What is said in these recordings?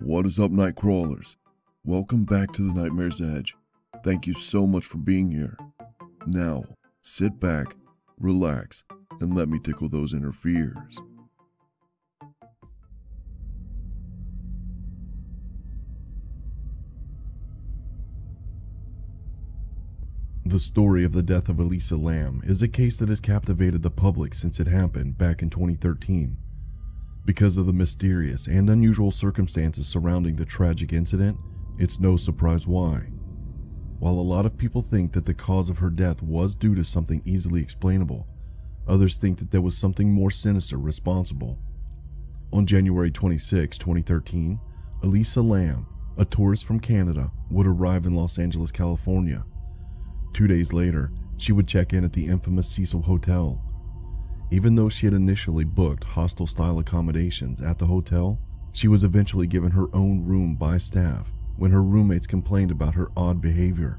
What is up, night crawlers? Welcome back to the Nightmare's Edge. Thank you so much for being here. Now, sit back, relax, and let me tickle those inner fears. The story of the death of Elisa Lam is a case that has captivated the public since it happened back in 2013. Because of the mysterious and unusual circumstances surrounding the tragic incident, it's no surprise why. While a lot of people think that the cause of her death was due to something easily explainable, others think that there was something more sinister responsible. On January 26, 2013, Elisa Lam, a tourist from Canada, would arrive in Los Angeles, California. Two days later, she would check in at the infamous Cecil Hotel. Even though she had initially booked hostel style accommodations at the hotel, she was eventually given her own room by staff when her roommates complained about her odd behavior.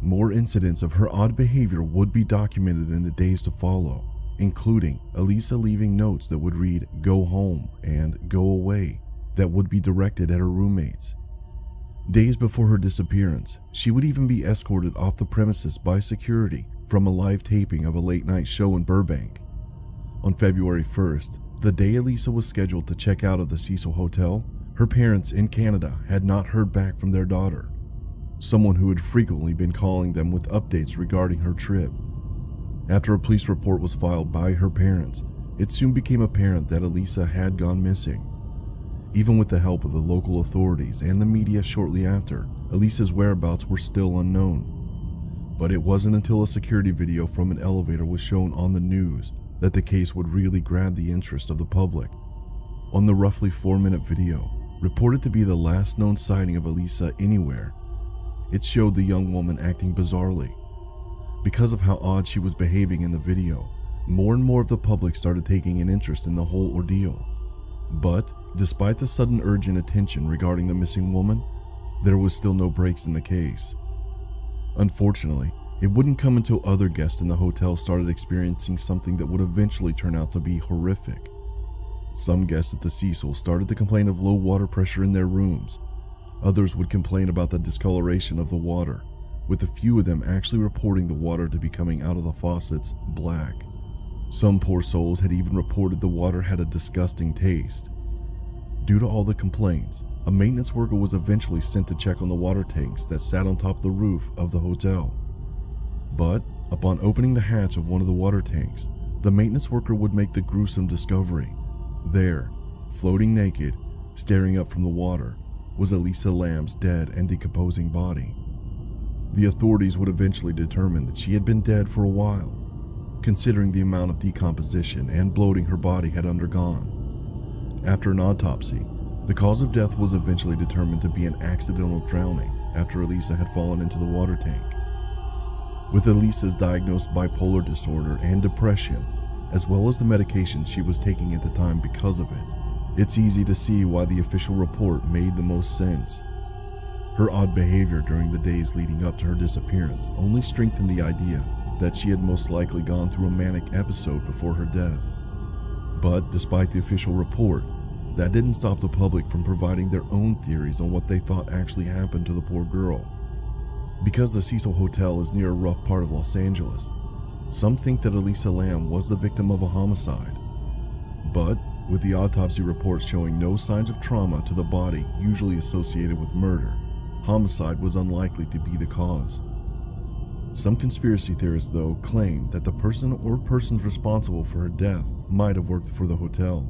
More incidents of her odd behavior would be documented in the days to follow, including Elisa leaving notes that would read, Go home and Go away, that would be directed at her roommates. Days before her disappearance, she would even be escorted off the premises by security from a live taping of a late night show in Burbank. On February 1st, the day Elisa was scheduled to check out of the Cecil Hotel, her parents in Canada had not heard back from their daughter, someone who had frequently been calling them with updates regarding her trip. After a police report was filed by her parents, it soon became apparent that Elisa had gone missing. Even with the help of the local authorities and the media shortly after, Elisa's whereabouts were still unknown. But it wasn't until a security video from an elevator was shown on the news that the case would really grab the interest of the public. On the roughly 4 minute video, reported to be the last known sighting of Elisa anywhere, it showed the young woman acting bizarrely. Because of how odd she was behaving in the video, more and more of the public started taking an interest in the whole ordeal. But, despite the sudden urge and attention regarding the missing woman, there was still no breaks in the case. Unfortunately, it wouldn't come until other guests in the hotel started experiencing something that would eventually turn out to be horrific. Some guests at the Cecil started to complain of low water pressure in their rooms. Others would complain about the discoloration of the water, with a few of them actually reporting the water to be coming out of the faucets black. Some poor souls had even reported the water had a disgusting taste. Due to all the complaints, a maintenance worker was eventually sent to check on the water tanks that sat on top of the roof of the hotel. But, upon opening the hatch of one of the water tanks, the maintenance worker would make the gruesome discovery. There, floating naked, staring up from the water, was Elisa Lam's dead and decomposing body. The authorities would eventually determine that she had been dead for a while, considering the amount of decomposition and bloating her body had undergone. After an autopsy, the cause of death was eventually determined to be an accidental drowning after Elisa had fallen into the water tank. With Elisa's diagnosed bipolar disorder and depression, as well as the medications she was taking at the time because of it, it's easy to see why the official report made the most sense. Her odd behavior during the days leading up to her disappearance only strengthened the idea that she had most likely gone through a manic episode before her death. But despite the official report, that didn't stop the public from providing their own theories on what they thought actually happened to the poor girl. Because the Cecil Hotel is near a rough part of Los Angeles, some think that Elisa Lam was the victim of a homicide. But, with the autopsy reports showing no signs of trauma to the body usually associated with murder, homicide was unlikely to be the cause. Some conspiracy theorists, though, claim that the person or persons responsible for her death might have worked for the hotel.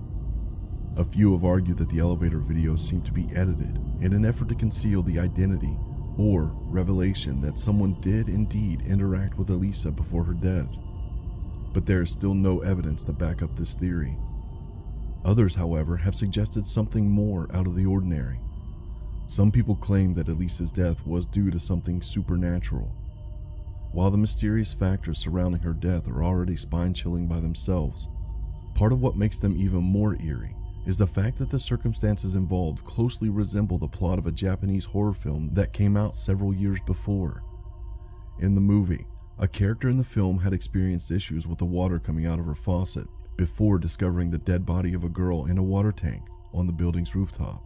A few have argued that the elevator videos seem to be edited in an effort to conceal the identity or revelation that someone did indeed interact with Elisa before her death. But there is still no evidence to back up this theory. Others, however, have suggested something more out of the ordinary. Some people claim that Elisa's death was due to something supernatural. While the mysterious factors surrounding her death are already spine chilling by themselves, part of what makes them even more eerie is the fact that the circumstances involved closely resemble the plot of a Japanese horror film that came out several years before. In the movie, a character in the film had experienced issues with the water coming out of her faucet before discovering the dead body of a girl in a water tank on the building's rooftop.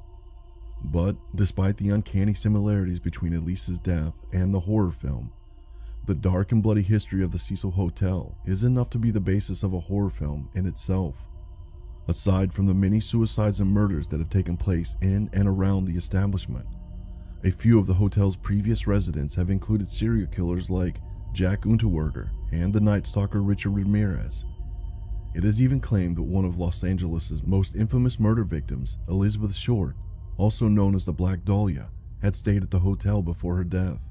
But despite the uncanny similarities between Elisa's death and the horror film, the dark and bloody history of the Cecil Hotel is enough to be the basis of a horror film in itself. Aside from the many suicides and murders that have taken place in and around the establishment, a few of the hotel's previous residents have included serial killers like Jack Unterweger and the Night Stalker Richard Ramirez. It is even claimed that one of Los Angeles' most infamous murder victims, Elizabeth Short, also known as the Black Dahlia, had stayed at the hotel before her death.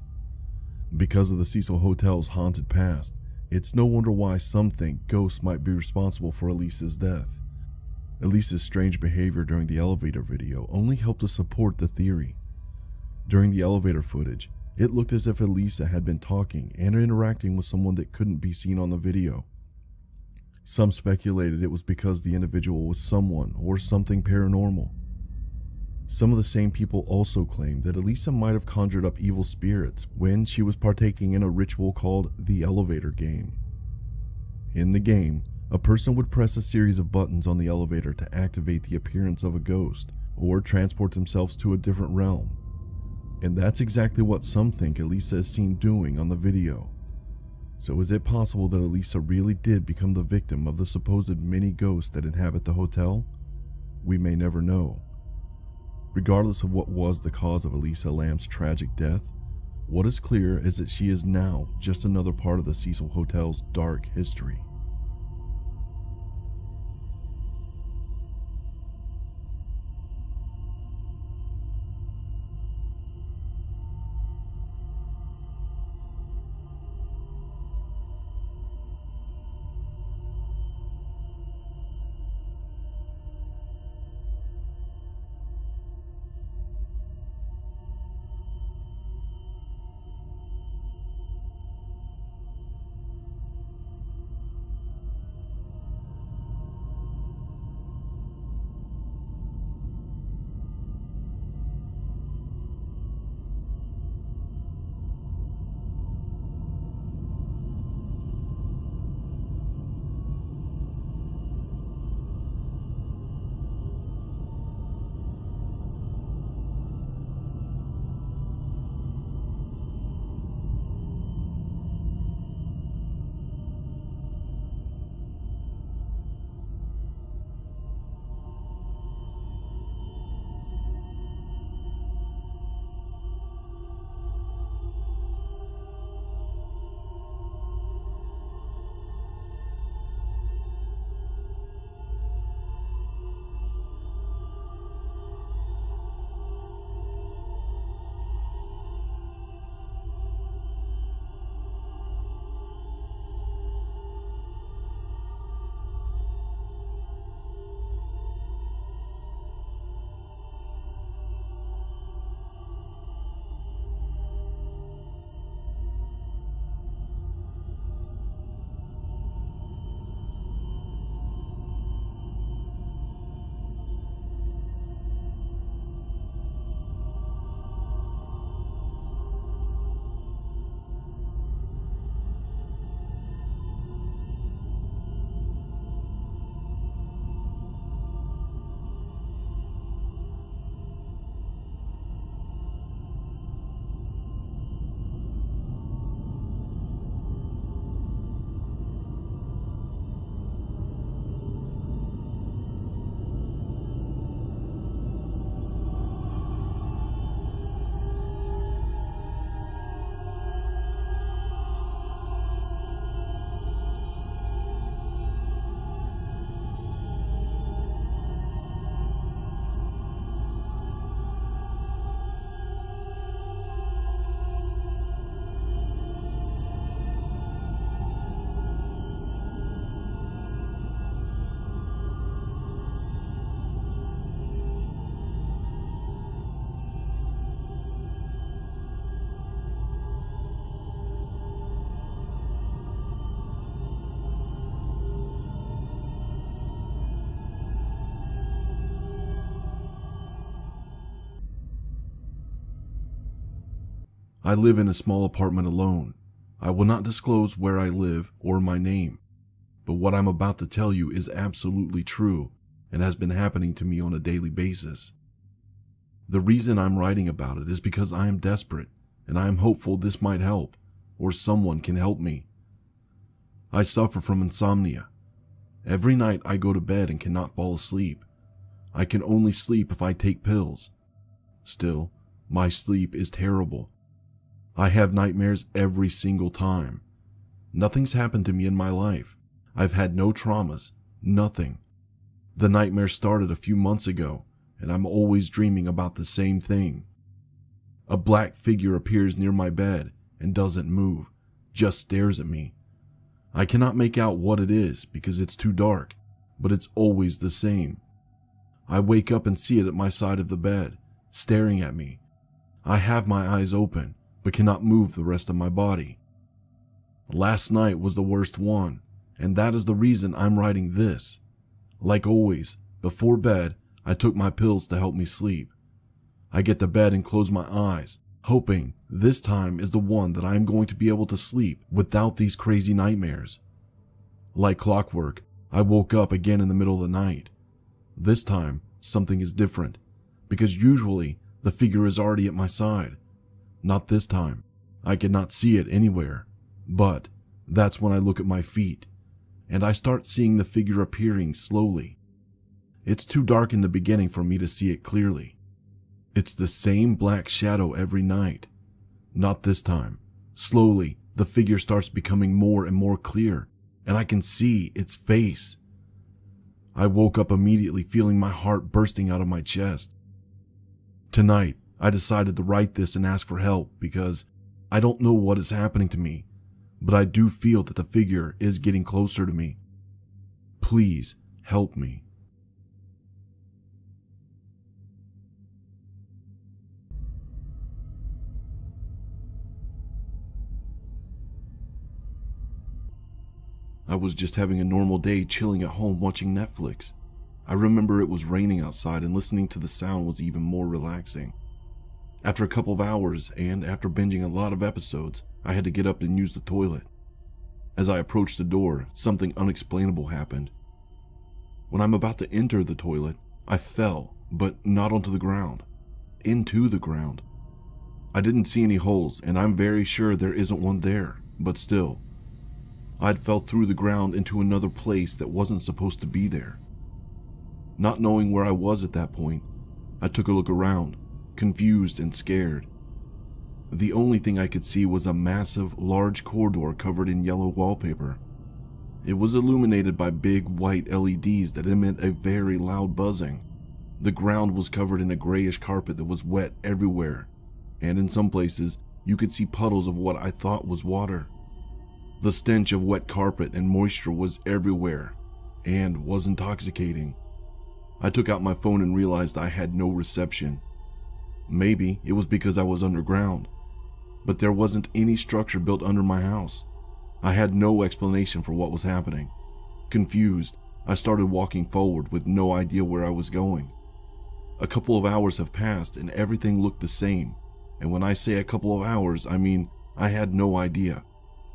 Because of the Cecil Hotel's haunted past, it's no wonder why some think ghosts might be responsible for Elisa's death. Elisa's strange behavior during the elevator video only helped to support the theory. During the elevator footage, it looked as if Elisa had been talking and interacting with someone that couldn't be seen on the video. Some speculated it was because the individual was someone or something paranormal. Some of the same people also claimed that Elisa might have conjured up evil spirits when she was partaking in a ritual called the elevator game. In the game, a person would press a series of buttons on the elevator to activate the appearance of a ghost or transport themselves to a different realm. And that's exactly what some think Elisa is seen doing on the video. So is it possible that Elisa really did become the victim of the supposed many ghosts that inhabit the hotel? We may never know. Regardless of what was the cause of Elisa Lam's tragic death, what is clear is that she is now just another part of the Cecil Hotel's dark history. I live in a small apartment alone. I will not disclose where I live or my name, but what I'm about to tell you is absolutely true and has been happening to me on a daily basis. The reason I'm writing about it is because I am desperate and I am hopeful this might help or someone can help me. I suffer from insomnia. Every night I go to bed and cannot fall asleep. I can only sleep if I take pills. Still, my sleep is terrible. I have nightmares every single time. Nothing's happened to me in my life. I've had no traumas, nothing. The nightmare started a few months ago, and I'm always dreaming about the same thing. A black figure appears near my bed and doesn't move, just stares at me. I cannot make out what it is because it's too dark, but it's always the same. I wake up and see it at my side of the bed, staring at me. I have my eyes open, but cannot move the rest of my body. Last night was the worst one, and that is the reason I'm writing this. Like always, before bed, I took my pills to help me sleep. I get to bed and close my eyes, hoping this time is the one that I am going to be able to sleep without these crazy nightmares. Like clockwork, I woke up again in the middle of the night. This time, something is different, because usually the figure is already at my side. Not this time. I cannot see it anywhere. But that's when I look at my feet, and I start seeing the figure appearing slowly. It's too dark in the beginning for me to see it clearly. It's the same black shadow every night. Not this time. Slowly, the figure starts becoming more and more clear, and I can see its face. I woke up immediately feeling my heart bursting out of my chest. Tonight, I decided to write this and ask for help because I don't know what is happening to me, but I do feel that the figure is getting closer to me. Please help me. I was just having a normal day chilling at home watching Netflix. I remember it was raining outside and listening to the sound was even more relaxing. After a couple of hours and after binging a lot of episodes, I had to get up and use the toilet. As I approached the door, something unexplainable happened. When I'm about to enter the toilet, I fell, but not onto the ground, into the ground. I didn't see any holes, and I'm very sure there isn't one there, but still, I'd fell through the ground into another place that wasn't supposed to be there. Not knowing where I was at that point, I took a look around, confused and scared. The only thing I could see was a massive, large corridor covered in yellow wallpaper. It was illuminated by big white LEDs that emit a very loud buzzing. The ground was covered in a grayish carpet that was wet everywhere, and in some places, you could see puddles of what I thought was water. The stench of wet carpet and moisture was everywhere and was intoxicating. I took out my phone and realized I had no reception. Maybe it was because I was underground, but there wasn't any structure built under my house. I had no explanation for what was happening. Confused, I started walking forward with no idea where I was going. A couple of hours have passed and everything looked the same. And when I say a couple of hours, I mean I had no idea.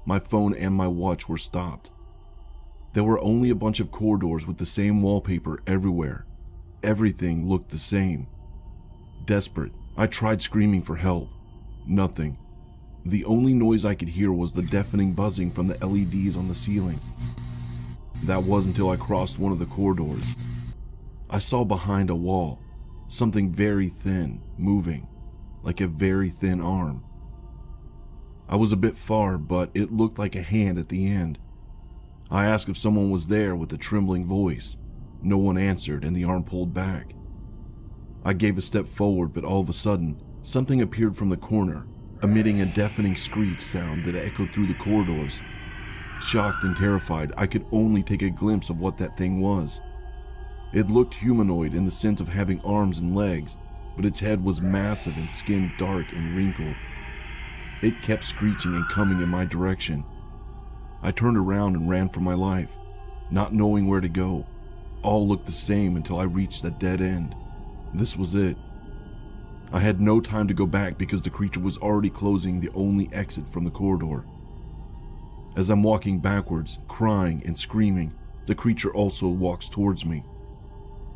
My phone and my watch were stopped. There were only a bunch of corridors with the same wallpaper everywhere. Everything looked the same. Desperate, I tried screaming for help. Nothing. The only noise I could hear was the deafening buzzing from the LEDs on the ceiling. That was until I crossed one of the corridors. I saw behind a wall something very thin moving, like a very thin arm. I was a bit far, but it looked like a hand at the end. I asked if someone was there with a trembling voice. No one answered, and the arm pulled back. I gave a step forward, but all of a sudden, something appeared from the corner, emitting a deafening screech sound that echoed through the corridors. Shocked and terrified, I could only take a glimpse of what that thing was. It looked humanoid in the sense of having arms and legs, but its head was massive and skin dark and wrinkled. It kept screeching and coming in my direction. I turned around and ran for my life, not knowing where to go. All looked the same until I reached a dead end. This was it. I had no time to go back because the creature was already closing the only exit from the corridor. As I'm walking backwards, crying and screaming, the creature also walks towards me.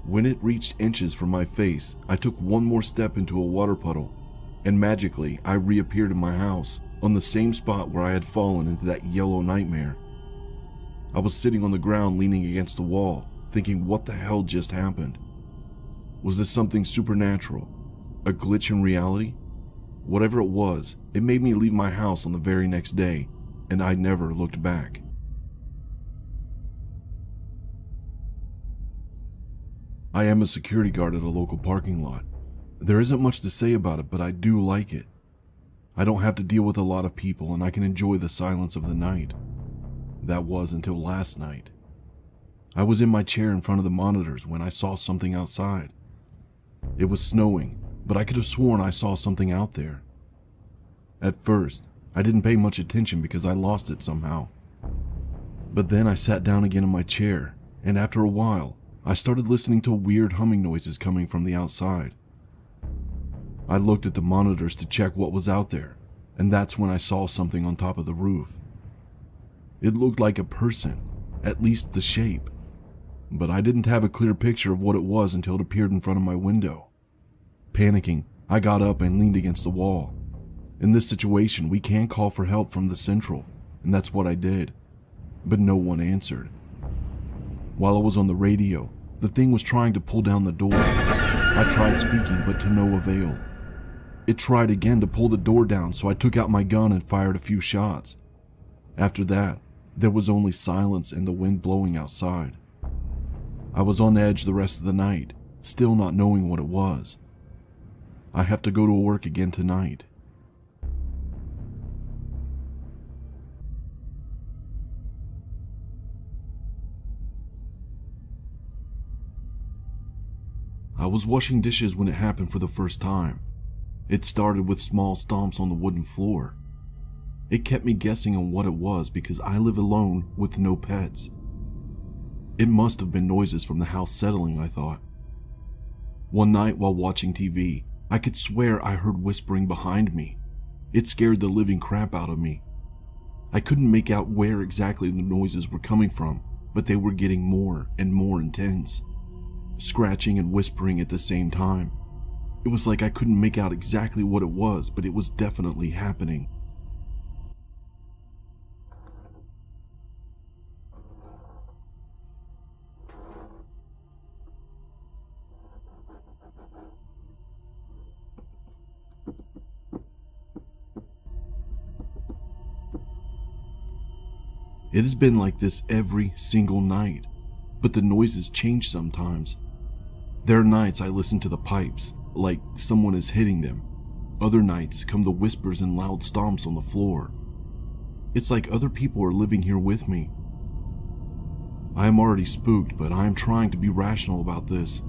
When it reached inches from my face, I took one more step into a water puddle, and magically I reappeared in my house on the same spot where I had fallen into that yellow nightmare. I was sitting on the ground leaning against the wall, thinking what the hell just happened? Was this something supernatural? A glitch in reality? Whatever it was, it made me leave my house on the very next day, and I never looked back. I am a security guard at a local parking lot. There isn't much to say about it, but I do like it. I don't have to deal with a lot of people and I can enjoy the silence of the night. That was until last night. I was in my chair in front of the monitors when I saw something outside. It was snowing, but I could have sworn I saw something out there. At first, I didn't pay much attention because I lost it somehow. But then I sat down again in my chair, and after a while, I started listening to weird humming noises coming from the outside. I looked at the monitors to check what was out there, and that's when I saw something on top of the roof. It looked like a person, at least the shape, but I didn't have a clear picture of what it was until it appeared in front of my window. Panicking, I got up and leaned against the wall. In this situation, we can call for help from the central, and that's what I did, but no one answered. While I was on the radio, the thing was trying to pull down the door. I tried speaking, but to no avail. It tried again to pull the door down, so I took out my gun and fired a few shots. After that, there was only silence and the wind blowing outside. I was on edge the rest of the night, still not knowing what it was. I have to go to work again tonight. I was washing dishes when it happened for the first time. It started with small stomps on the wooden floor. It kept me guessing on what it was because I live alone with no pets. It must have been noises from the house settling, I thought. One night while watching TV, I could swear I heard whispering behind me. It scared the living crap out of me. I couldn't make out where exactly the noises were coming from, but they were getting more and more intense scratching and whispering at the same time. It was like I couldn't make out exactly what it was, but it was definitely happening. It has been like this every single night, but the noises change sometimes. There are nights I listen to the pipes, like someone is hitting them. Other nights come the whispers and loud stomps on the floor. It's like other people are living here with me. I am already spooked, but I am trying to be rational about this.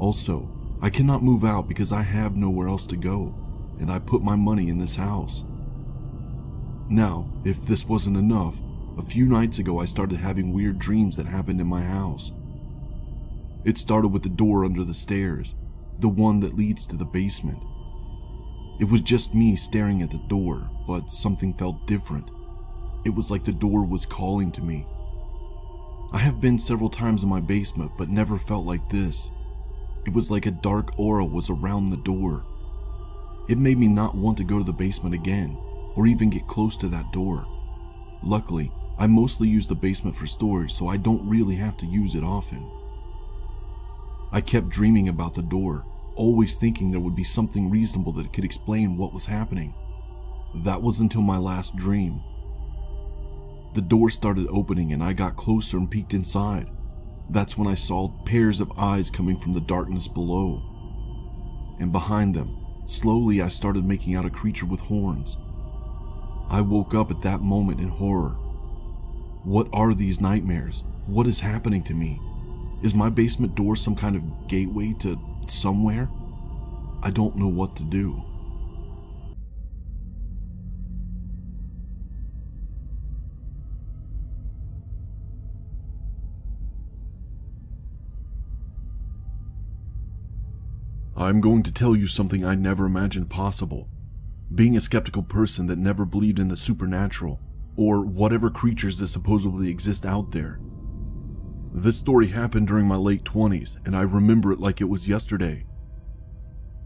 Also, I cannot move out because I have nowhere else to go, and I put my money in this house. Now, if this wasn't enough, a few nights ago I started having weird dreams that happened in my house. It started with the door under the stairs, the one that leads to the basement. It was just me staring at the door, but something felt different. It was like the door was calling to me. I have been several times in my basement, but never felt like this. It was like a dark aura was around the door. It made me not want to go to the basement again, or even get close to that door. Luckily, I mostly use the basement for storage, so I don't really have to use it often. I kept dreaming about the door, always thinking there would be something reasonable that could explain what was happening. That was until my last dream. The door started opening and I got closer and peeked inside. That's when I saw pairs of eyes coming from the darkness below. And behind them, slowly I started making out a creature with horns. I woke up at that moment in horror. What are these nightmares? What is happening to me? Is my basement door some kind of gateway to somewhere? I don't know what to do. I'm going to tell you something I never imagined possible. Being a skeptical person that never believed in the supernatural, or whatever creatures that supposedly exist out there, This story happened during my late 20s, and I remember it like it was yesterday.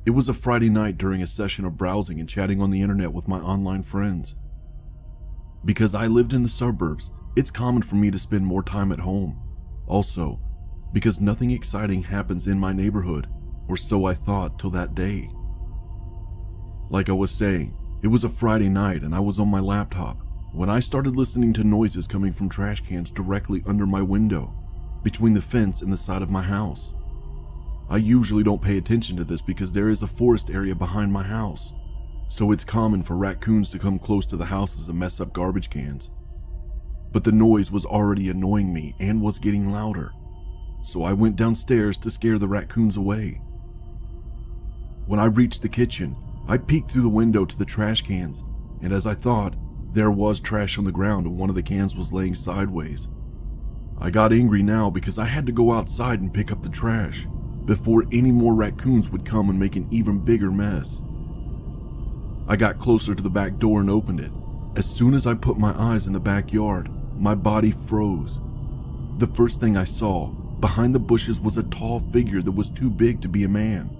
It was a Friday night during a session of browsing and chatting on the internet with my online friends. Because I lived in the suburbs, it's common for me to spend more time at home. Also, because nothing exciting happens in my neighborhood, or so I thought till that day. Like I was saying, it was a Friday night and I was on my laptop when I started listening to noises coming from trash cans directly under my window, between the fence and the side of my house. I usually don't pay attention to this because there is a forest area behind my house, so it's common for raccoons to come close to the houses and mess up garbage cans. But the noise was already annoying me and was getting louder, so I went downstairs to scare the raccoons away. When I reached the kitchen, I peeked through the window to the trash cans, and as I thought, there was trash on the ground and one of the cans was laying sideways. I got angry now because I had to go outside and pick up the trash before any more raccoons would come and make an even bigger mess. I got closer to the back door and opened it. As soon as I put my eyes in the backyard, my body froze. The first thing I saw behind the bushes was a tall figure that was too big to be a man.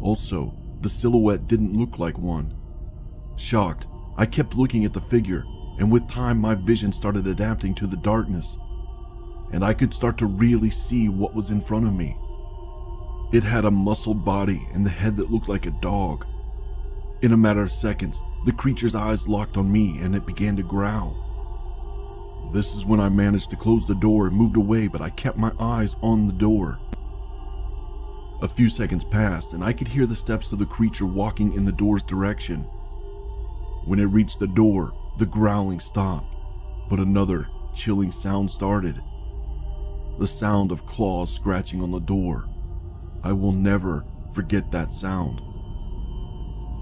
Also, the silhouette didn't look like one. Shocked, I kept looking at the figure, and with time my vision started adapting to the darkness, and I could start to really see what was in front of me. It had a muscled body and the head that looked like a dog. In a matter of seconds, the creature's eyes locked on me and it began to growl. This is when I managed to close the door and moved away, but I kept my eyes on the door. A few seconds passed and I could hear the steps of the creature walking in the door's direction. When it reached the door, the growling stopped, but another chilling sound started. The sound of claws scratching on the door. I will never forget that sound.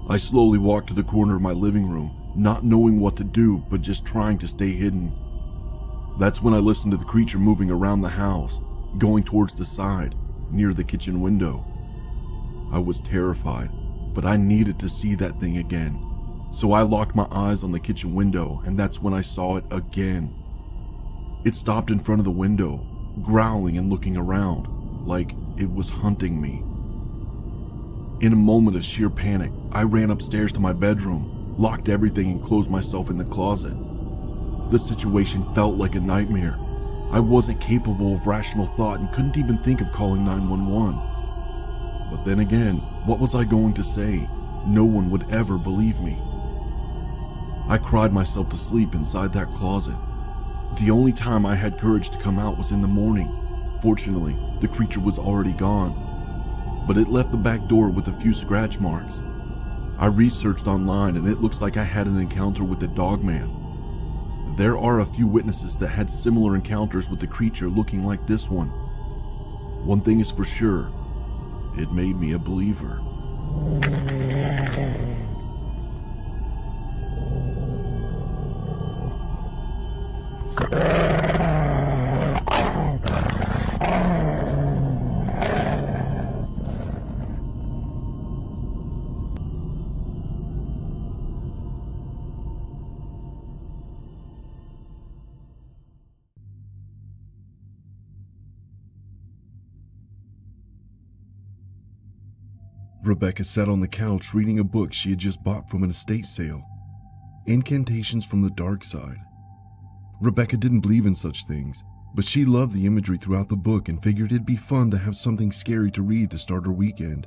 I slowly walked to the corner of my living room, not knowing what to do but just trying to stay hidden. That's when I listened to the creature moving around the house, going towards the side, near the kitchen window. I was terrified, but I needed to see that thing again. So I locked my eyes on the kitchen window and that's when I saw it again. It stopped in front of the window, growling and looking around like it was hunting me. In a moment of sheer panic, I ran upstairs to my bedroom, locked everything, and closed myself in the closet. The situation felt like a nightmare. I wasn't capable of rational thought and couldn't even think of calling 911. But then again, what was I going to say? No one would ever believe me. I cried myself to sleep inside that closet. The only time I had courage to come out was in the morning. Fortunately, the creature was already gone, but it left the back door with a few scratch marks. I researched online and it looks like I had an encounter with the dogman. There are a few witnesses that had similar encounters with the creature looking like this one. One thing is for sure, it made me a believer. Rebecca sat on the couch reading a book she had just bought from an estate sale Incantations from the Dark Side. Rebecca didn't believe in such things, but she loved the imagery throughout the book and figured it'd be fun to have something scary to read to start her weekend.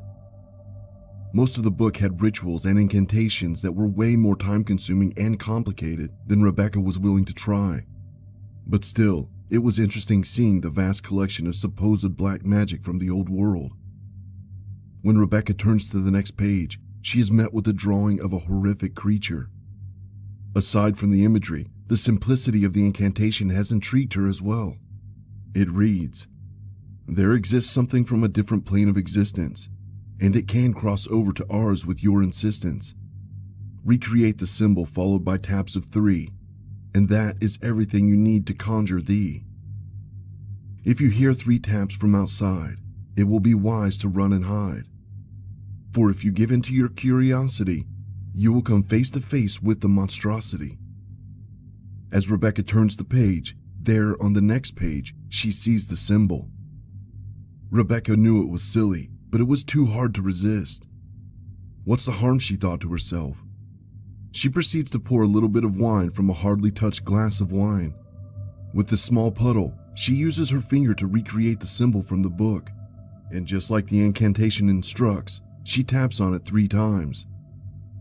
Most of the book had rituals and incantations that were way more time consuming and complicated than Rebecca was willing to try. But still, it was interesting seeing the vast collection of supposed black magic from the old world. When Rebecca turns to the next page, she is met with a drawing of a horrific creature. Aside from the imagery, the simplicity of the incantation has intrigued her as well. It reads, There exists something from a different plane of existence, and it can cross over to ours with your insistence. Recreate the symbol followed by taps of three, and that is everything you need to conjure thee. If you hear three taps from outside, it will be wise to run and hide. For if you give in to your curiosity, you will come face to face with the monstrosity. As Rebecca turns the page, there on the next page, she sees the symbol. Rebecca knew it was silly, but it was too hard to resist. What's the harm, she thought to herself. She proceeds to pour a little bit of wine from a hardly touched glass of wine. With the small puddle, she uses her finger to recreate the symbol from the book, and just like the incantation instructs, she taps on it three times.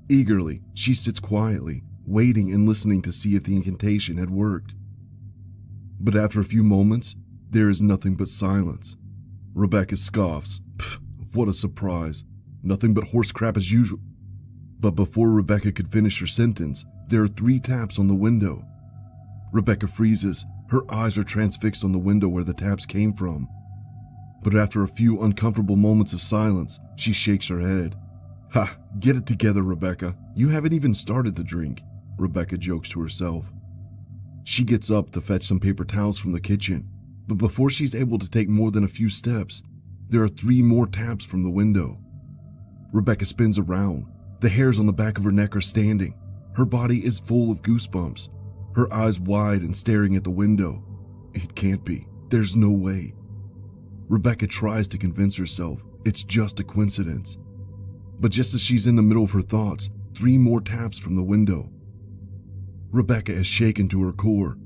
Eagerly, she sits quietly, waiting and listening to see if the incantation had worked. But after a few moments, there is nothing but silence. Rebecca scoffs. what a surprise. Nothing but horse crap as usual. But before Rebecca could finish her sentence, there are three taps on the window. Rebecca freezes. Her eyes are transfixed on the window where the taps came from. But after a few uncomfortable moments of silence, she shakes her head. Ha, get it together, Rebecca. You haven't even started the drink, Rebecca jokes to herself. She gets up to fetch some paper towels from the kitchen, but before she's able to take more than a few steps, there are three more taps from the window. Rebecca spins around. The hairs on the back of her neck are standing. Her body is full of goosebumps, her eyes wide and staring at the window. It can't be. There's no way. Rebecca tries to convince herself it's just a coincidence. But just as she's in the middle of her thoughts, three more taps from the window. Rebecca is shaken to her core.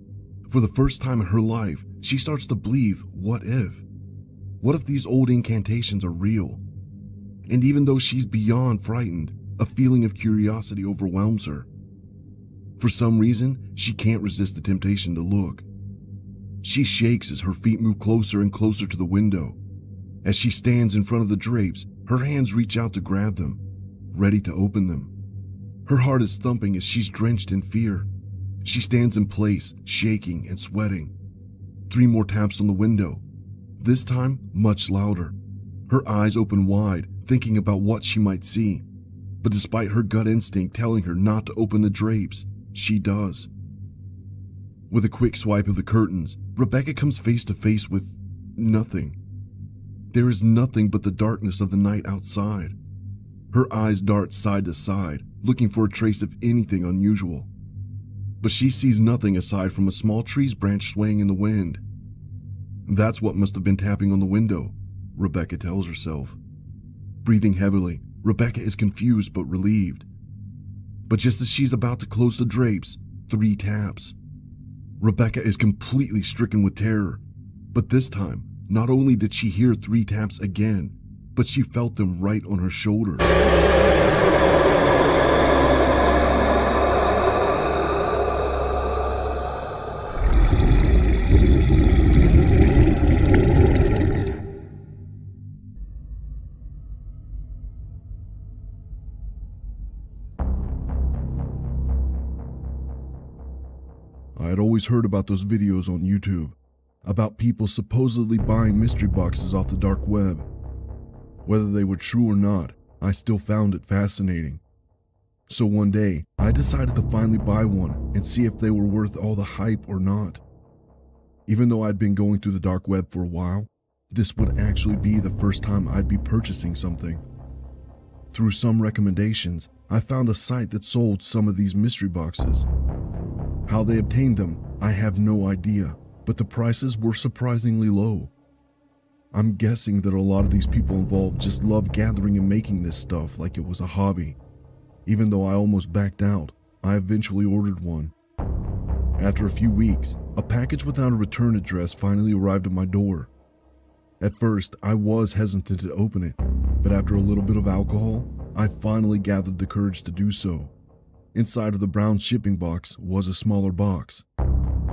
For the first time in her life, she starts to believe what if? What if these old incantations are real? And even though she's beyond frightened, a feeling of curiosity overwhelms her. For some reason, she can't resist the temptation to look. She shakes as her feet move closer and closer to the window. As she stands in front of the drapes, her hands reach out to grab them, ready to open them. Her heart is thumping as she's drenched in fear. She stands in place, shaking and sweating. Three more taps on the window, this time much louder. Her eyes open wide, thinking about what she might see. But despite her gut instinct telling her not to open the drapes, she does. With a quick swipe of the curtains, Rebecca comes face to face with nothing. There is nothing but the darkness of the night outside. Her eyes dart side to side, looking for a trace of anything unusual but she sees nothing aside from a small tree's branch swaying in the wind. That's what must have been tapping on the window, Rebecca tells herself. Breathing heavily, Rebecca is confused but relieved. But just as she's about to close the drapes, three taps. Rebecca is completely stricken with terror, but this time, not only did she hear three taps again, but she felt them right on her shoulder. Always heard about those videos on YouTube about people supposedly buying mystery boxes off the dark web. Whether they were true or not, I still found it fascinating. So one day, I decided to finally buy one and see if they were worth all the hype or not. Even though I'd been going through the dark web for a while, this would actually be the first time I'd be purchasing something. Through some recommendations, I found a site that sold some of these mystery boxes how they obtained them, I have no idea, but the prices were surprisingly low. I'm guessing that a lot of these people involved just loved gathering and making this stuff like it was a hobby. Even though I almost backed out, I eventually ordered one. After a few weeks, a package without a return address finally arrived at my door. At first, I was hesitant to open it, but after a little bit of alcohol, I finally gathered the courage to do so. Inside of the brown shipping box was a smaller box.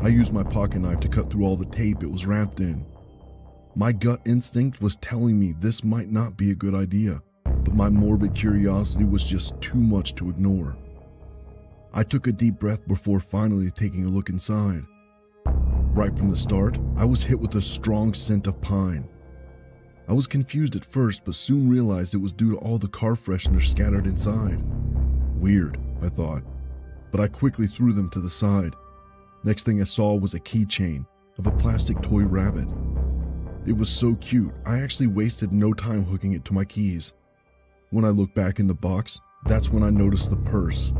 I used my pocket knife to cut through all the tape it was wrapped in. My gut instinct was telling me this might not be a good idea, but my morbid curiosity was just too much to ignore. I took a deep breath before finally taking a look inside. Right from the start, I was hit with a strong scent of pine. I was confused at first, but soon realized it was due to all the car fresheners scattered inside. Weird. I thought, but I quickly threw them to the side. Next thing I saw was a keychain of a plastic toy rabbit. It was so cute, I actually wasted no time hooking it to my keys. When I looked back in the box, that's when I noticed the purse.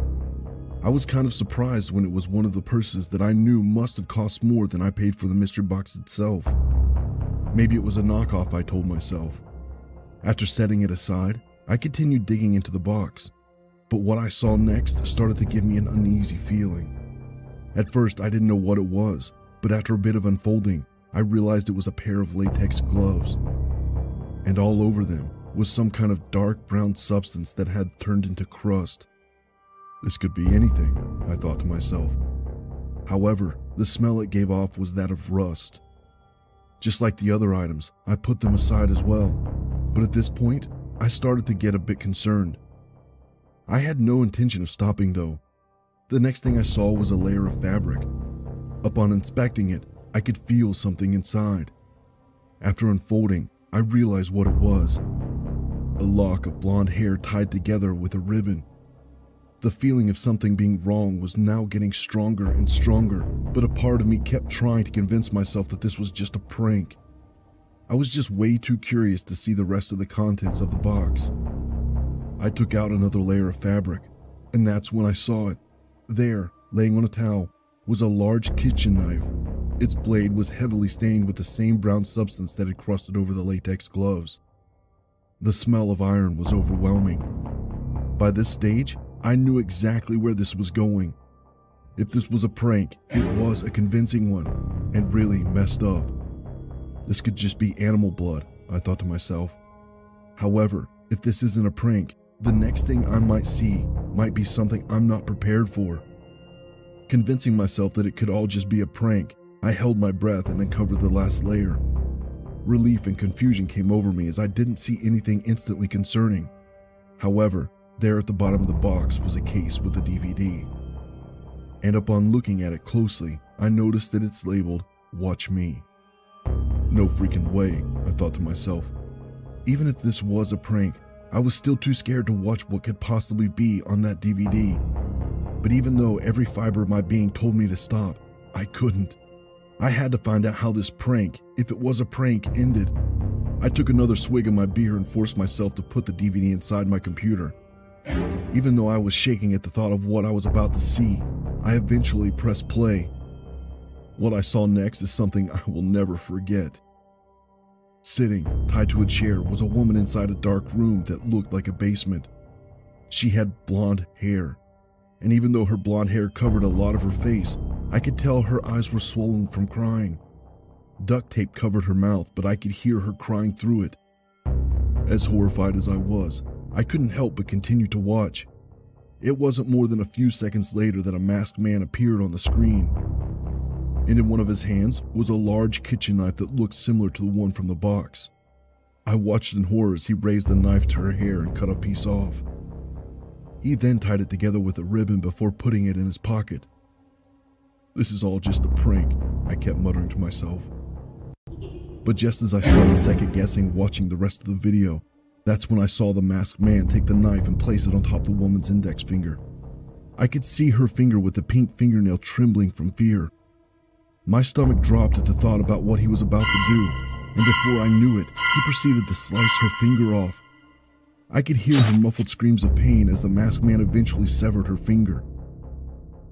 I was kind of surprised when it was one of the purses that I knew must have cost more than I paid for the mystery box itself. Maybe it was a knockoff, I told myself. After setting it aside, I continued digging into the box, but what I saw next started to give me an uneasy feeling. At first, I didn't know what it was, but after a bit of unfolding, I realized it was a pair of latex gloves. And all over them was some kind of dark brown substance that had turned into crust. This could be anything, I thought to myself. However, the smell it gave off was that of rust. Just like the other items, I put them aside as well. But at this point, I started to get a bit concerned. I had no intention of stopping though. The next thing I saw was a layer of fabric. Upon inspecting it, I could feel something inside. After unfolding, I realized what it was. A lock of blonde hair tied together with a ribbon. The feeling of something being wrong was now getting stronger and stronger, but a part of me kept trying to convince myself that this was just a prank. I was just way too curious to see the rest of the contents of the box. I took out another layer of fabric, and that's when I saw it. There, laying on a towel, was a large kitchen knife. Its blade was heavily stained with the same brown substance that had crusted over the latex gloves. The smell of iron was overwhelming. By this stage, I knew exactly where this was going. If this was a prank, it was a convincing one, and really messed up. This could just be animal blood, I thought to myself. However, if this isn't a prank, the next thing I might see might be something I'm not prepared for. Convincing myself that it could all just be a prank, I held my breath and uncovered the last layer. Relief and confusion came over me as I didn't see anything instantly concerning. However, there at the bottom of the box was a case with a DVD. And upon looking at it closely, I noticed that it's labeled Watch Me. No freaking way, I thought to myself. Even if this was a prank, I was still too scared to watch what could possibly be on that DVD. But even though every fiber of my being told me to stop, I couldn't. I had to find out how this prank, if it was a prank, ended. I took another swig of my beer and forced myself to put the DVD inside my computer. Even though I was shaking at the thought of what I was about to see, I eventually pressed play. What I saw next is something I will never forget. Sitting, tied to a chair, was a woman inside a dark room that looked like a basement. She had blonde hair, and even though her blonde hair covered a lot of her face, I could tell her eyes were swollen from crying. Duct tape covered her mouth, but I could hear her crying through it. As horrified as I was, I couldn't help but continue to watch. It wasn't more than a few seconds later that a masked man appeared on the screen. And in one of his hands was a large kitchen knife that looked similar to the one from the box. I watched in horror as he raised the knife to her hair and cut a piece off. He then tied it together with a ribbon before putting it in his pocket. This is all just a prank, I kept muttering to myself. But just as I started second guessing watching the rest of the video, that's when I saw the masked man take the knife and place it on top of the woman's index finger. I could see her finger with the pink fingernail trembling from fear. My stomach dropped at the thought about what he was about to do, and before I knew it, he proceeded to slice her finger off. I could hear her muffled screams of pain as the masked man eventually severed her finger.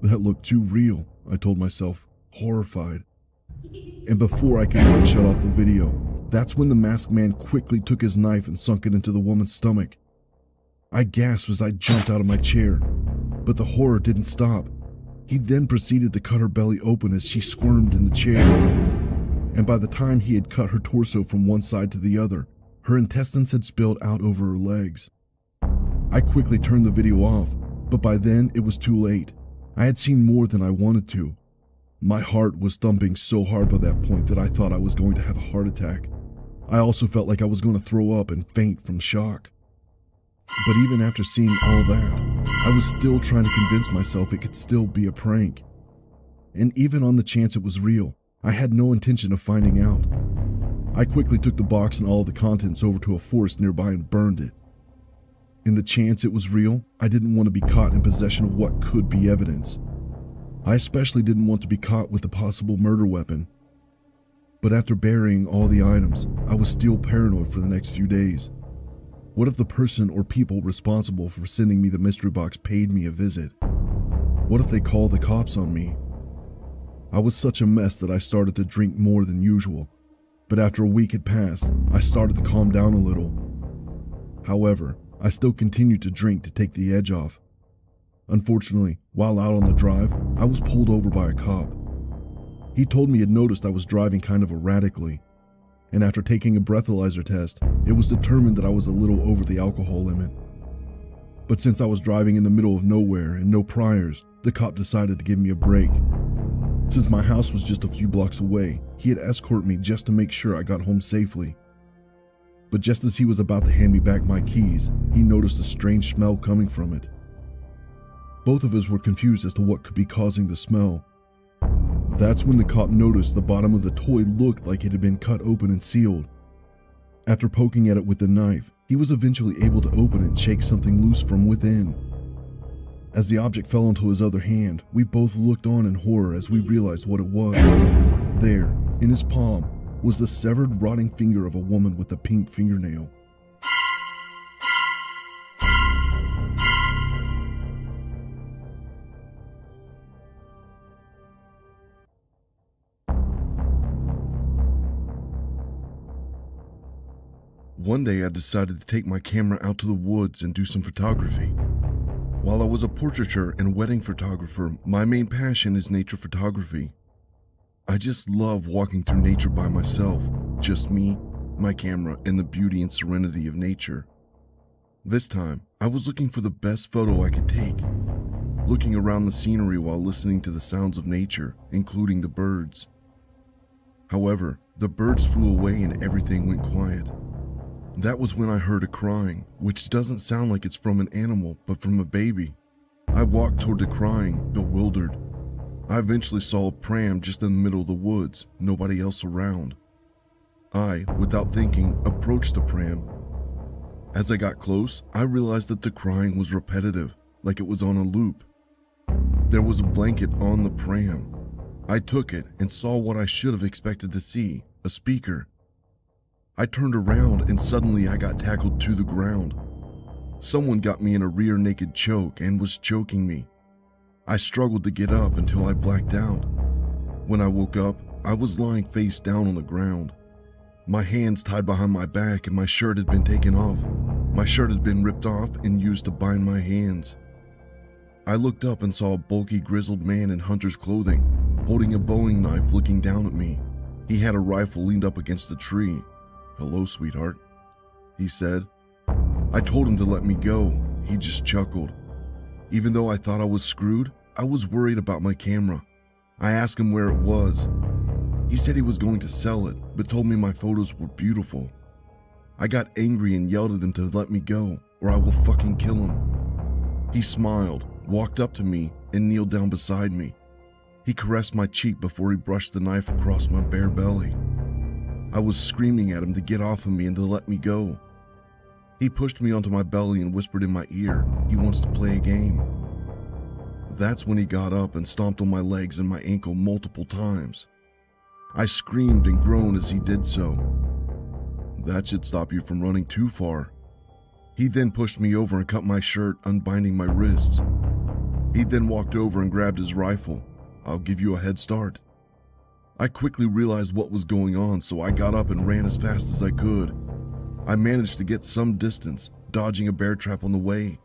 That looked too real, I told myself, horrified. And before I could even shut off the video, that's when the masked man quickly took his knife and sunk it into the woman's stomach. I gasped as I jumped out of my chair, but the horror didn't stop. He then proceeded to cut her belly open as she squirmed in the chair. And by the time he had cut her torso from one side to the other, her intestines had spilled out over her legs. I quickly turned the video off, but by then it was too late. I had seen more than I wanted to. My heart was thumping so hard by that point that I thought I was going to have a heart attack. I also felt like I was going to throw up and faint from shock. But even after seeing all that, I was still trying to convince myself it could still be a prank. And even on the chance it was real, I had no intention of finding out. I quickly took the box and all the contents over to a forest nearby and burned it. In the chance it was real, I didn't want to be caught in possession of what could be evidence. I especially didn't want to be caught with a possible murder weapon but after burying all the items, I was still paranoid for the next few days. What if the person or people responsible for sending me the mystery box paid me a visit? What if they call the cops on me? I was such a mess that I started to drink more than usual, but after a week had passed, I started to calm down a little. However, I still continued to drink to take the edge off. Unfortunately, while out on the drive, I was pulled over by a cop. He told me he had noticed I was driving kind of erratically, and after taking a breathalyzer test, it was determined that I was a little over the alcohol limit. But since I was driving in the middle of nowhere and no priors, the cop decided to give me a break. Since my house was just a few blocks away, he had escorted me just to make sure I got home safely. But just as he was about to hand me back my keys, he noticed a strange smell coming from it. Both of us were confused as to what could be causing the smell. That's when the cop noticed the bottom of the toy looked like it had been cut open and sealed. After poking at it with the knife, he was eventually able to open it and shake something loose from within. As the object fell into his other hand, we both looked on in horror as we realized what it was. There, in his palm, was the severed, rotting finger of a woman with a pink fingernail. One day I decided to take my camera out to the woods and do some photography. While I was a portraiture and wedding photographer, my main passion is nature photography. I just love walking through nature by myself, just me, my camera, and the beauty and serenity of nature. This time, I was looking for the best photo I could take, looking around the scenery while listening to the sounds of nature, including the birds. However, the birds flew away and everything went quiet. That was when I heard a crying, which doesn't sound like it's from an animal, but from a baby. I walked toward the crying, bewildered. I eventually saw a pram just in the middle of the woods, nobody else around. I, without thinking, approached the pram. As I got close, I realized that the crying was repetitive, like it was on a loop. There was a blanket on the pram. I took it and saw what I should have expected to see a speaker. I turned around and suddenly I got tackled to the ground. Someone got me in a rear naked choke and was choking me. I struggled to get up until I blacked out. When I woke up, I was lying face down on the ground. My hands tied behind my back and my shirt had been taken off. My shirt had been ripped off and used to bind my hands. I looked up and saw a bulky, grizzled man in hunter's clothing, holding a bowie knife looking down at me. He had a rifle leaned up against a tree. Hello, sweetheart, he said. I told him to let me go. He just chuckled. Even though I thought I was screwed, I was worried about my camera. I asked him where it was. He said he was going to sell it, but told me my photos were beautiful. I got angry and yelled at him to let me go, or I will fucking kill him. He smiled, walked up to me, and kneeled down beside me. He caressed my cheek before he brushed the knife across my bare belly. I was screaming at him to get off of me and to let me go. He pushed me onto my belly and whispered in my ear, he wants to play a game. That's when he got up and stomped on my legs and my ankle multiple times. I screamed and groaned as he did so. That should stop you from running too far. He then pushed me over and cut my shirt, unbinding my wrists. He then walked over and grabbed his rifle. I'll give you a head start. I quickly realized what was going on, so I got up and ran as fast as I could. I managed to get some distance, dodging a bear trap on the way.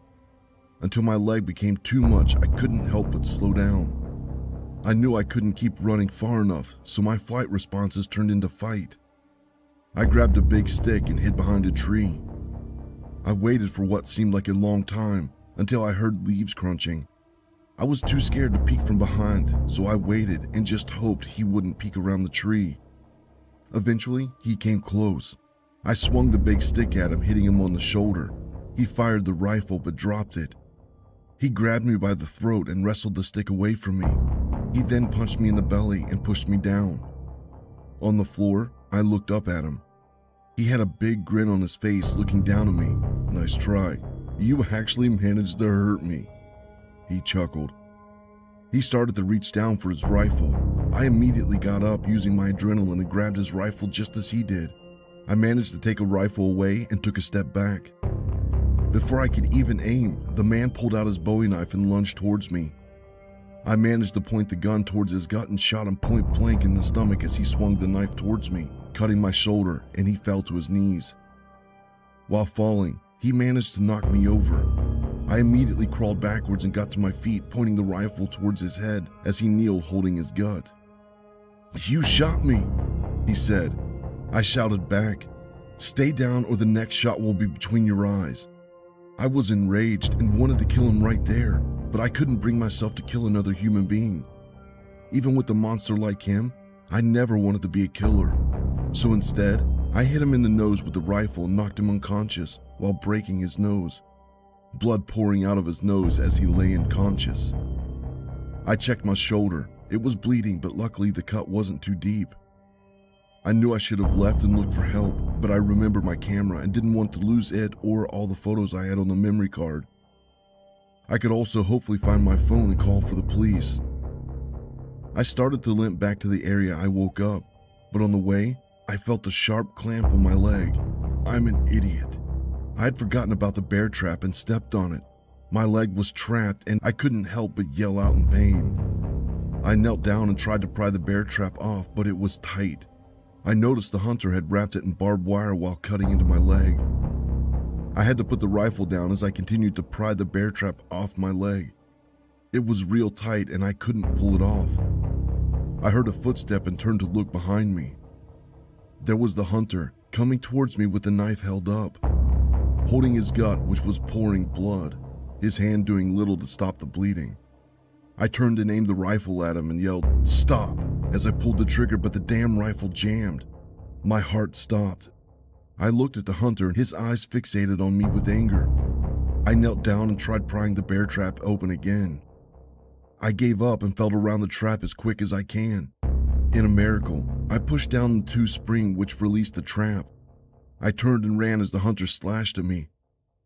Until my leg became too much, I couldn't help but slow down. I knew I couldn't keep running far enough, so my flight responses turned into fight. I grabbed a big stick and hid behind a tree. I waited for what seemed like a long time until I heard leaves crunching. I was too scared to peek from behind, so I waited and just hoped he wouldn't peek around the tree. Eventually, he came close. I swung the big stick at him, hitting him on the shoulder. He fired the rifle but dropped it. He grabbed me by the throat and wrestled the stick away from me. He then punched me in the belly and pushed me down. On the floor, I looked up at him. He had a big grin on his face looking down at me. Nice try. You actually managed to hurt me. He chuckled. He started to reach down for his rifle. I immediately got up using my adrenaline and grabbed his rifle just as he did. I managed to take a rifle away and took a step back. Before I could even aim, the man pulled out his bowie knife and lunged towards me. I managed to point the gun towards his gut and shot him point blank in the stomach as he swung the knife towards me, cutting my shoulder, and he fell to his knees. While falling, he managed to knock me over. I immediately crawled backwards and got to my feet, pointing the rifle towards his head as he kneeled holding his gut. You shot me, he said. I shouted back, Stay down or the next shot will be between your eyes. I was enraged and wanted to kill him right there, but I couldn't bring myself to kill another human being. Even with a monster like him, I never wanted to be a killer. So instead, I hit him in the nose with the rifle and knocked him unconscious while breaking his nose, blood pouring out of his nose as he lay unconscious. I checked my shoulder. It was bleeding, but luckily the cut wasn't too deep. I knew I should have left and looked for help, but I remembered my camera and didn't want to lose it or all the photos I had on the memory card. I could also hopefully find my phone and call for the police. I started to limp back to the area I woke up, but on the way, I felt a sharp clamp on my leg. I'm an idiot. I had forgotten about the bear trap and stepped on it. My leg was trapped and I couldn't help but yell out in pain. I knelt down and tried to pry the bear trap off, but it was tight. I noticed the hunter had wrapped it in barbed wire while cutting into my leg. I had to put the rifle down as I continued to pry the bear trap off my leg. It was real tight and I couldn't pull it off. I heard a footstep and turned to look behind me. There was the hunter coming towards me with the knife held up, holding his gut, which was pouring blood, his hand doing little to stop the bleeding. I turned and aimed the rifle at him and yelled, Stop! as I pulled the trigger, but the damn rifle jammed. My heart stopped. I looked at the hunter and his eyes fixated on me with anger. I knelt down and tried prying the bear trap open again. I gave up and felt around the trap as quick as I can. In a miracle, I pushed down the two spring which released the trap. I turned and ran as the hunter slashed at me.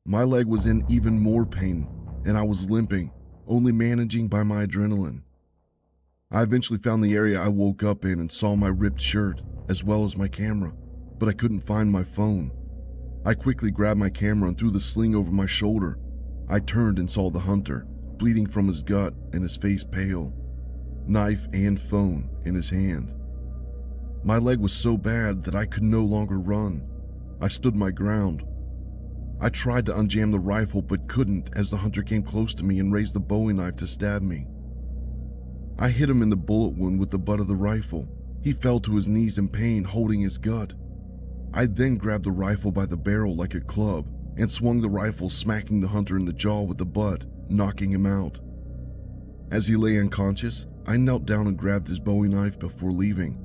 My leg was in even more pain, and I was limping, only managing by my adrenaline. I eventually found the area I woke up in and saw my ripped shirt, as well as my camera, but I couldn't find my phone. I quickly grabbed my camera and threw the sling over my shoulder. I turned and saw the hunter, bleeding from his gut and his face pale, knife and phone in his hand. My leg was so bad that I could no longer run. I stood my ground, I tried to unjam the rifle but couldn't as the hunter came close to me and raised the bowie knife to stab me. I hit him in the bullet wound with the butt of the rifle. He fell to his knees in pain, holding his gut. I then grabbed the rifle by the barrel like a club and swung the rifle, smacking the hunter in the jaw with the butt, knocking him out. As he lay unconscious, I knelt down and grabbed his bowie knife before leaving.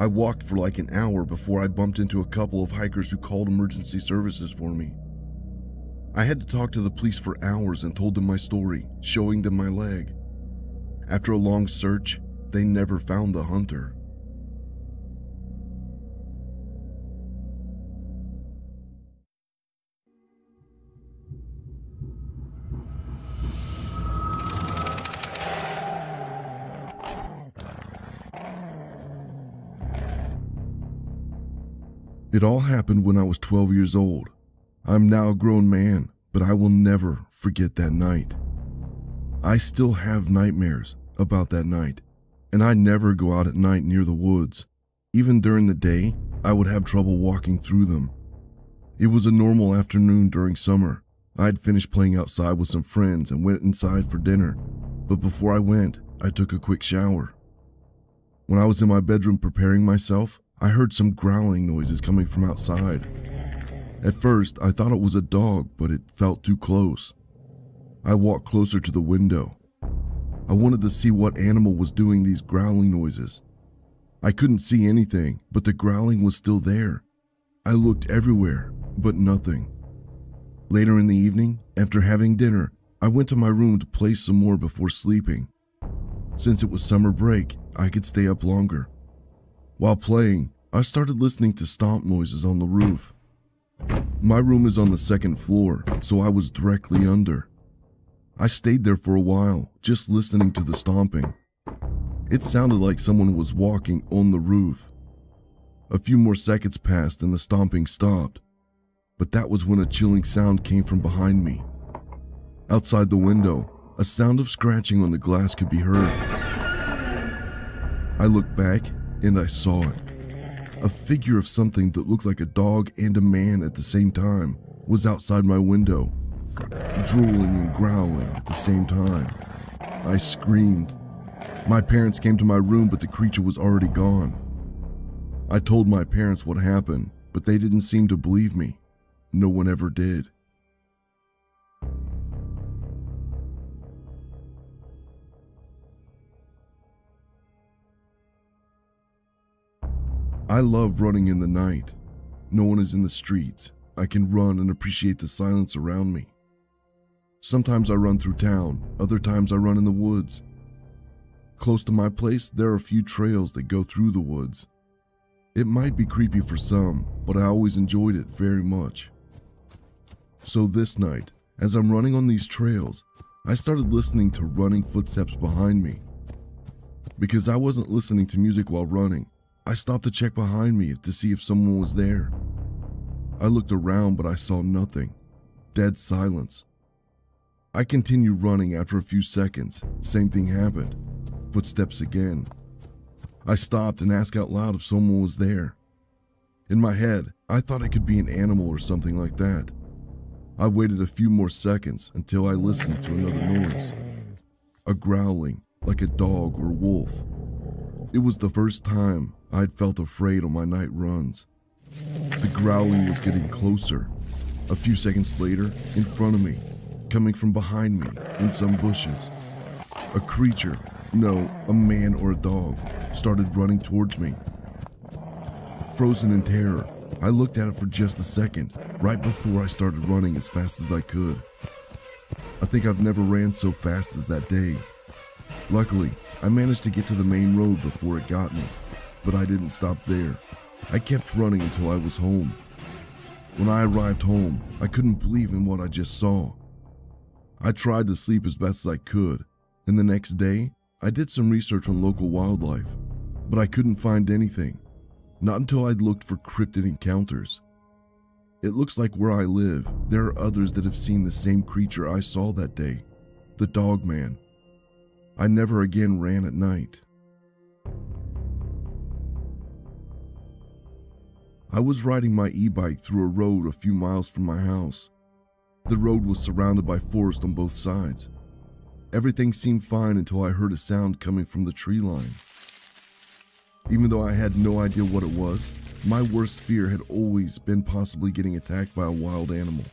I walked for like an hour before I bumped into a couple of hikers who called emergency services for me. I had to talk to the police for hours and told them my story, showing them my leg. After a long search, they never found the hunter. It all happened when I was 12 years old. I'm now a grown man, but I will never forget that night. I still have nightmares about that night, and I never go out at night near the woods. Even during the day, I would have trouble walking through them. It was a normal afternoon during summer. I had finished playing outside with some friends and went inside for dinner, but before I went, I took a quick shower. When I was in my bedroom preparing myself, I heard some growling noises coming from outside. At first, I thought it was a dog, but it felt too close. I walked closer to the window. I wanted to see what animal was doing these growling noises. I couldn't see anything, but the growling was still there. I looked everywhere, but nothing. Later in the evening, after having dinner, I went to my room to play some more before sleeping. Since it was summer break, I could stay up longer. While playing, I started listening to stomp noises on the roof. My room is on the second floor, so I was directly under. I stayed there for a while, just listening to the stomping. It sounded like someone was walking on the roof. A few more seconds passed and the stomping stopped, but that was when a chilling sound came from behind me. Outside the window, a sound of scratching on the glass could be heard. I looked back and I saw it. A figure of something that looked like a dog and a man at the same time was outside my window, drooling and growling at the same time. I screamed. My parents came to my room, but the creature was already gone. I told my parents what happened, but they didn't seem to believe me. No one ever did. I love running in the night. No one is in the streets. I can run and appreciate the silence around me. Sometimes I run through town, other times I run in the woods. Close to my place, there are a few trails that go through the woods. It might be creepy for some, but I always enjoyed it very much. So this night, as I'm running on these trails, I started listening to running footsteps behind me. Because I wasn't listening to music while running, I stopped to check behind me to see if someone was there. I looked around, but I saw nothing. Dead silence. I continued running after a few seconds. Same thing happened. Footsteps again. I stopped and asked out loud if someone was there. In my head, I thought it could be an animal or something like that. I waited a few more seconds until I listened to another noise. A growling, like a dog or wolf. It was the first time I'd felt afraid on my night runs. The growling was getting closer. A few seconds later, in front of me, coming from behind me, in some bushes. A creature, no, a man or a dog, started running towards me. Frozen in terror, I looked at it for just a second, right before I started running as fast as I could. I think I've never ran so fast as that day. Luckily, I managed to get to the main road before it got me, but I didn't stop there. I kept running until I was home. When I arrived home, I couldn't believe in what I just saw. I tried to sleep as best as I could, and the next day, I did some research on local wildlife, but I couldn't find anything. Not until I'd looked for cryptid encounters. It looks like where I live, there are others that have seen the same creature I saw that day the dog man. I never again ran at night. I was riding my e bike through a road a few miles from my house. The road was surrounded by forest on both sides. Everything seemed fine until I heard a sound coming from the tree line. Even though I had no idea what it was, my worst fear had always been possibly getting attacked by a wild animal.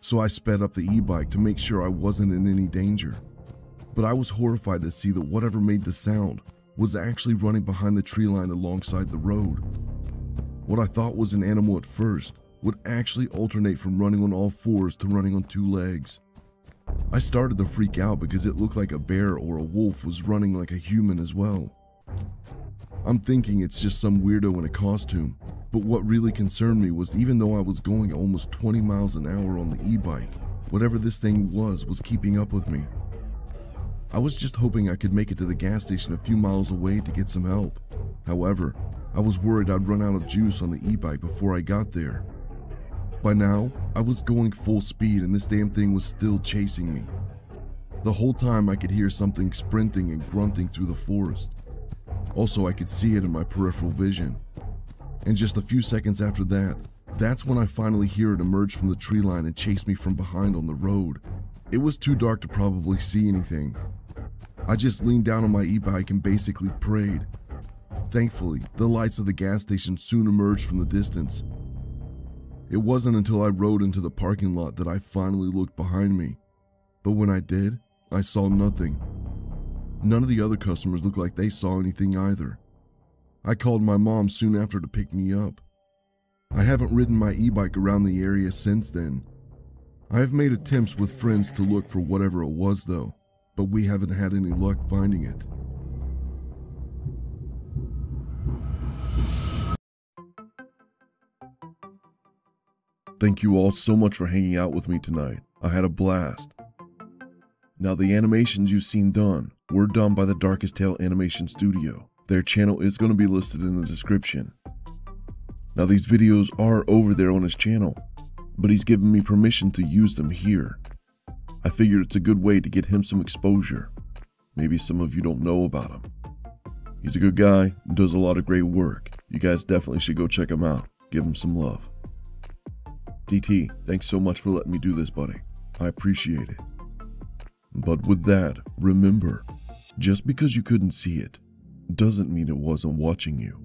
So I sped up the e bike to make sure I wasn't in any danger. But I was horrified to see that whatever made the sound was actually running behind the tree line alongside the road. What I thought was an animal at first would actually alternate from running on all fours to running on two legs. I started to freak out because it looked like a bear or a wolf was running like a human as well. I'm thinking it's just some weirdo in a costume, but what really concerned me was even though I was going almost 20 miles an hour on the e-bike, whatever this thing was was keeping up with me. I was just hoping I could make it to the gas station a few miles away to get some help. However, I was worried I'd run out of juice on the e-bike before I got there. By now, I was going full speed and this damn thing was still chasing me. The whole time I could hear something sprinting and grunting through the forest. Also, I could see it in my peripheral vision. And just a few seconds after that, that's when I finally hear it emerge from the tree line and chase me from behind on the road. It was too dark to probably see anything. I just leaned down on my e-bike and basically prayed Thankfully, the lights of the gas station soon emerged from the distance. It wasn't until I rode into the parking lot that I finally looked behind me. But when I did, I saw nothing. None of the other customers looked like they saw anything either. I called my mom soon after to pick me up. I haven't ridden my e bike around the area since then. I have made attempts with friends to look for whatever it was, though, but we haven't had any luck finding it. Thank you all so much for hanging out with me tonight. I had a blast. Now, the animations you've seen done were done by the Darkest Tale Animation Studio. Their channel is going to be listed in the description. Now, these videos are over there on his channel, but he's given me permission to use them here. I figured it's a good way to get him some exposure. Maybe some of you don't know about him. He's a good guy and does a lot of great work. You guys definitely should go check him out. Give him some love. DT, thanks so much for letting me do this, buddy. I appreciate it. But with that, remember, just because you couldn't see it doesn't mean it wasn't watching you.